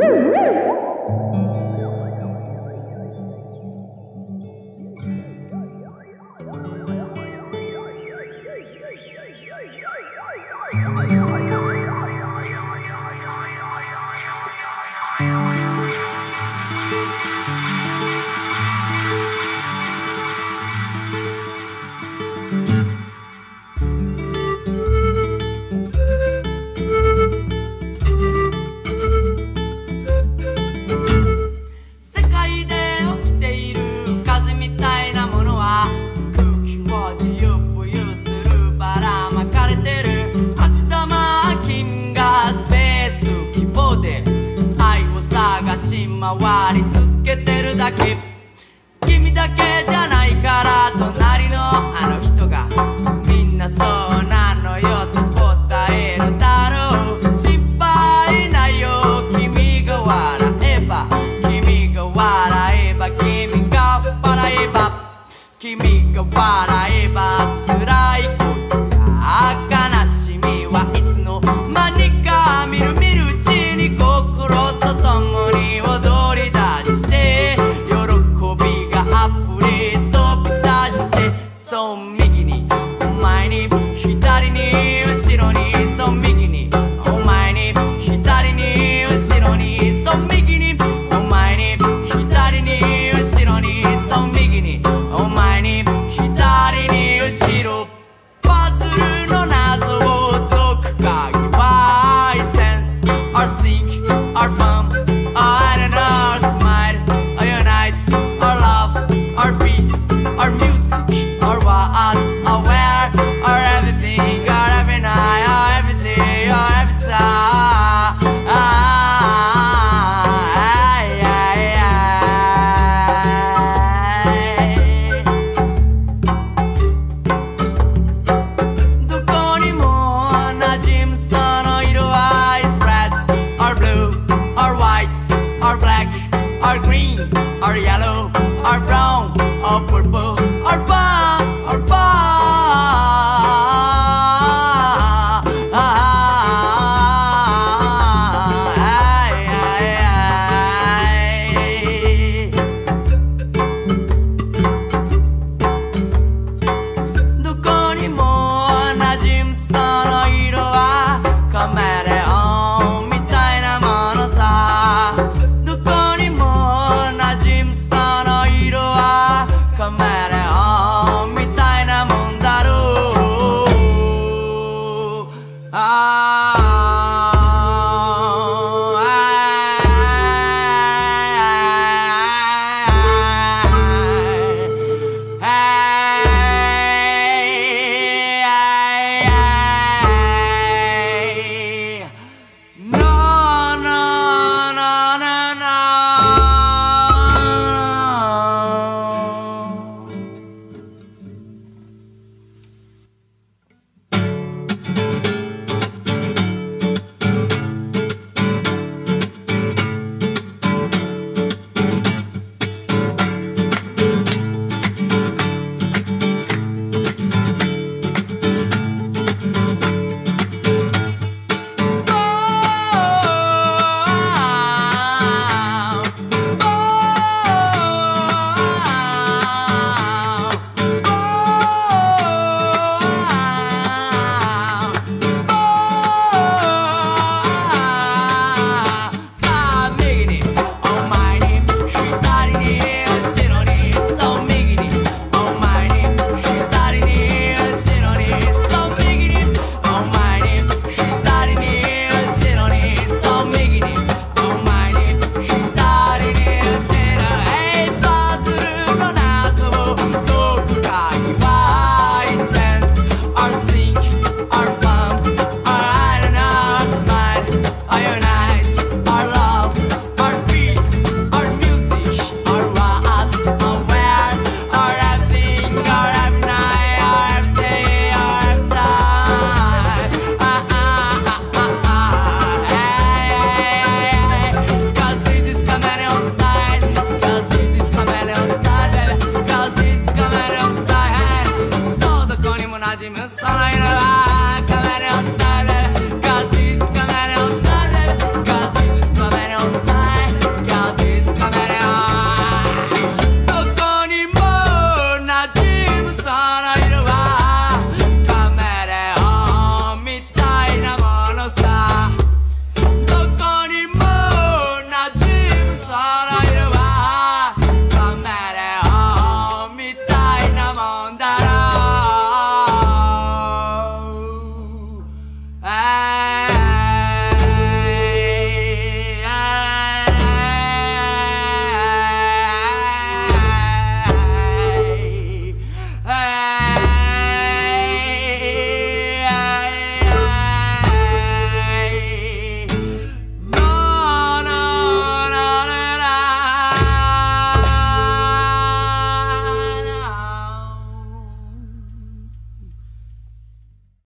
Woo! 回り続けてるだけ。君だけじゃないから隣のあの人がみんなそうなのよと答えるだろう。心配ないよ。君が笑えば君が笑えば君が笑えば君が笑えば辛